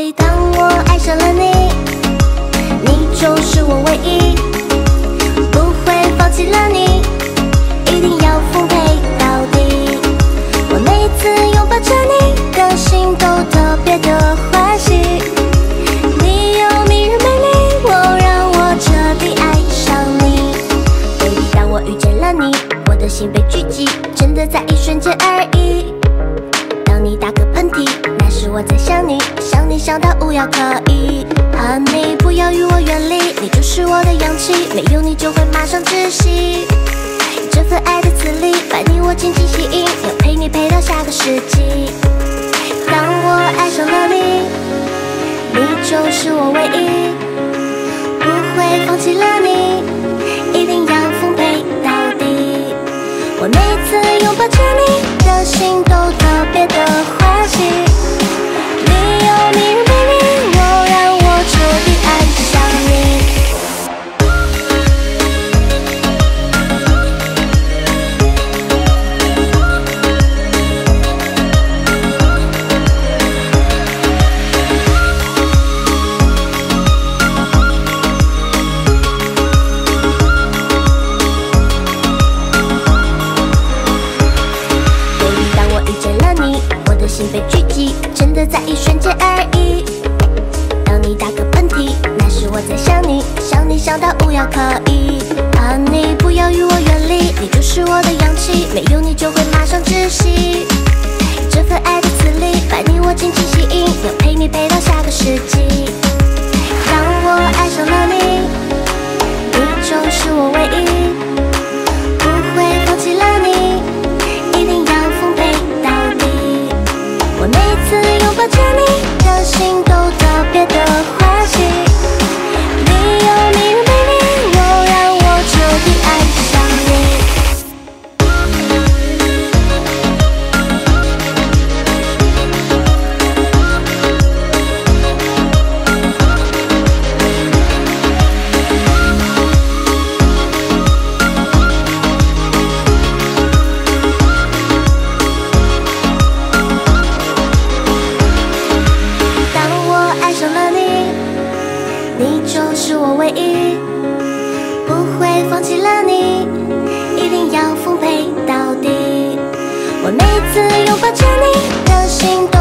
Baby，当我爱上了你，你就是我唯一，不会放弃了你，一定要奉陪到底。我每次拥抱着你的心都特别的欢喜，你有迷人魅力，我让我彻底爱上你。Baby，当我遇见了你，我的心被狙击，真的在一瞬间而已。想你，想你想到无药可医。和你不要与我远离，你就是我的氧气，没有你就会马上窒息。这份爱的磁力把你我紧紧吸引，要陪你陪到下个世纪。当我爱上了你，你就是我唯一，真的在一瞬间而已。当你打个喷嚏，那是我在想你，想你想到无药可医。啊，你不要与我远离，你就是我的氧气，没有你就会马上窒息。放弃了你，一定要奉陪到底。我每次拥抱着你的心动